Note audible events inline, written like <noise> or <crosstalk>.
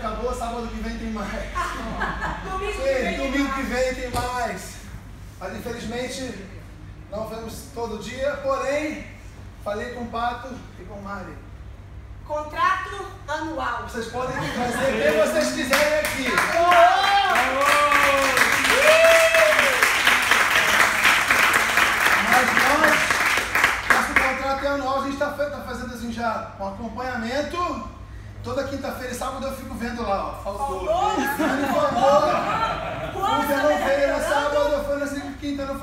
acabou, sábado que vem tem mais. <laughs> Domingo que vem. domingo que vem tem mais. Mas infelizmente não vemos todo dia, porém, falei com o Pato e com o Mari. Contrato anual. Vocês podem trazer quem vocês quiserem aqui. Mas nós, nosso contrato é anual, a gente está fazendo assim já um acompanhamento. Toda quinta-feira e sábado eu fico vendo lá, ó. Faltou. Faltou. Faltou. Quando eu veio no sábado, eu falei assim, quinta não